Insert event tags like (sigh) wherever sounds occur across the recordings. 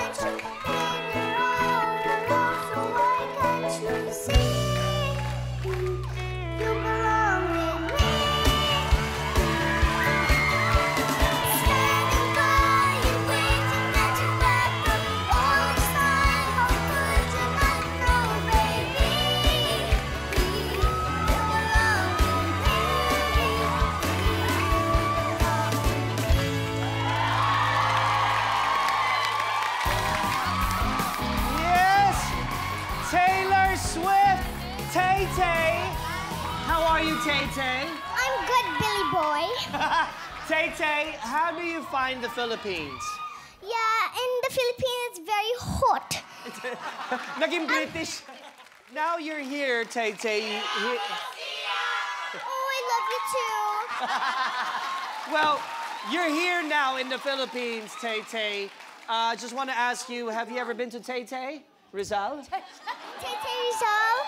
You are you, Tay Tay? I'm good, Billy Boy. (laughs) Tay Tay, how do you find the Philippines? Yeah, in the Philippines, it's very hot. (laughs) Naging British. Now you're here, Tay Tay. Oh, I love you too. (laughs) Well, you're here now in the Philippines, Tay Tay. I uh, just want to ask you, have you ever been to Tay Tay? Rizal? Tay Tay Rizal,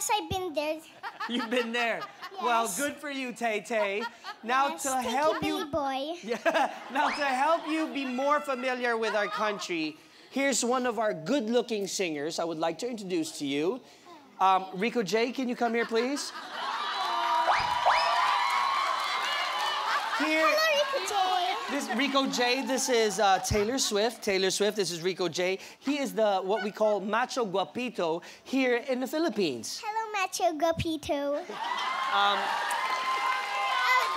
yes, I've been there. (laughs) You've been there. Well, good for you, Tay Tay. Now yes, to help you, Boy. (laughs) Yeah. Now, to help you be more familiar with our country, here's one of our good looking singers I would like to introduce to you. Um, Rico J, can you come here, please? Here, Hello, Rico J. this Rico J, this is uh, Taylor Swift. Taylor Swift, this is Rico J. He is the what we call macho guapito here in the Philippines. Hello, Macho guapito. (laughs) Um,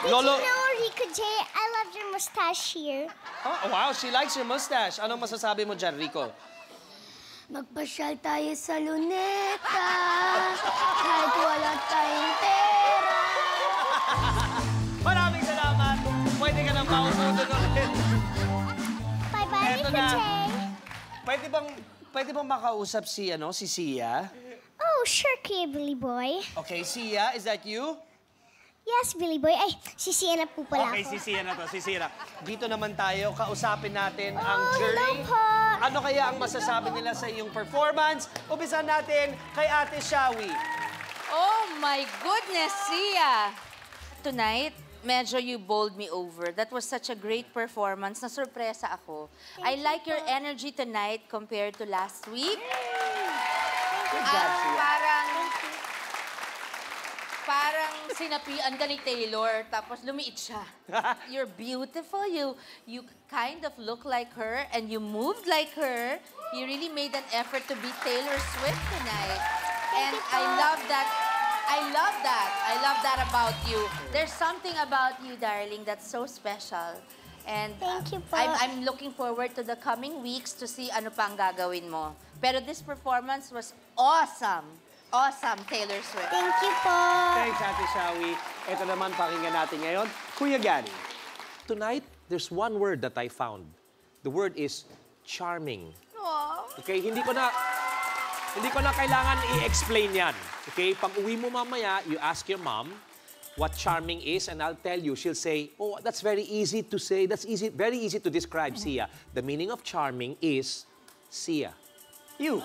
Uh, Lolo- you know, Rico J, I love your mustache here. oh, wow, she likes your mustache. Anong masasabi mo dyan, Rico? Magpasyal tayo sa luneta, kahit wala tayong pera. (laughs) Ulit. Bye-bye, Eto na. Pwede bang, pwede bang makausap si, ano, si Sia? Oh, sure, Kuya Billy Boy. Okay, Sia, is that you? Yes, Billy Boy. Ay, sisiya na po pala Okay, ako. si Sia na to, si Sia na. Dito naman tayo, kausapin natin ang Oh, jury. hello po. Ano kaya ang masasabi nila sa iyong performance? Umpisan natin kay Ate Shawi. Oh my goodness, Sia! Tonight, medyo you bowled me over. That was such a great performance. Na-surpresa ako. I like your energy tonight compared to last week. Good job, Sia. parang... Parang sinapian ka ni Taylor, tapos lumiit siya. (laughs) You're beautiful. You you kind of look like her, and you moved like her. You really made an effort to be Taylor Swift tonight. and you I love that. I love that. I love that about you. There's something about you, darling, that's so special. And Thank you po. I'm, I'm looking forward to the coming weeks to see ano pang gagawin mo. Pero this performance was awesome. Awesome, Taylor Swift. Thank you po. Thanks, Ate Shawi. Ito naman, pakinggan natin ngayon. Kuya Gary. Tonight, there's one word that I found. The word is charming. Okay, hindi ko na hindi ko na kailangan i-explain 'yan. Okay, pag uwi mo mamaya, you ask your mom what charming is and I'll tell you. She'll say, "Oh, that's very easy to say. That's easy, very easy to describe, Sia." The meaning of charming is Sia. You.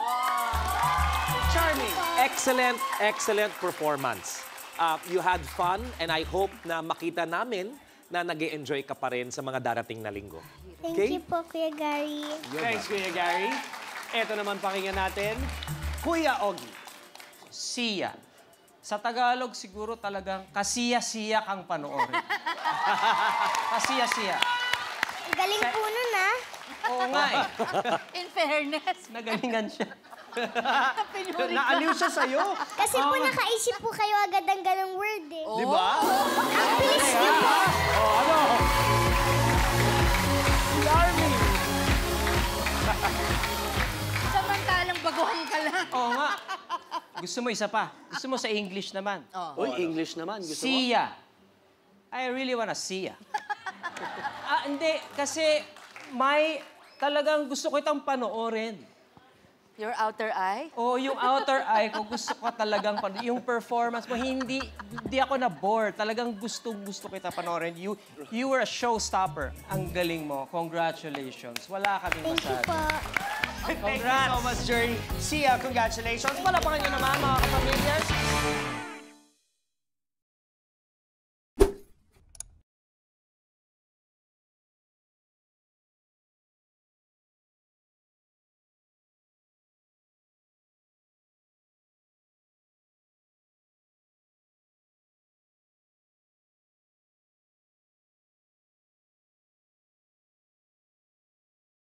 Charming. Excellent, excellent performance. Uh, you had fun and I hope na makita namin na nag enjoy ka pa rin sa mga darating na linggo. Thank Okay? you po, Kuya Gary. Thanks, Kuya Gary. Ito naman pakinggan natin, Kuya Ogie. Siya. Sa Tagalog siguro talagang kasiya-siya kang panoorin. (laughs) kasiya-siya. Galing po nun, ah. Oo nga eh. In fairness, Nagalingan siya. Naaliw siya sa'yo. Kasi po nakaisip po kayo agad ng ganong word, eh. Di ba? Ang bilis niyo po. Baguhan ka lang. Oo nga. Gusto mo isa pa? Gusto mo sa English naman? Uy, English naman. Gusto mo? Siya. I really wanna see ya. (laughs) ah, hindi. Kasi may talagang gusto ko itang panoorin. Your outer eye? O yung outer eye ko, gusto ko talagang pan- yung performance mo, hindi hindi ako na bore. Talagang gustong gusto kita panoorin. You you were a showstopper. Ang galing mo. Congratulations. Wala kaming Thank you masabi. Thank you so much, Jerry. Sia, congratulations. Palapakan nyo naman, mga kapamilyas.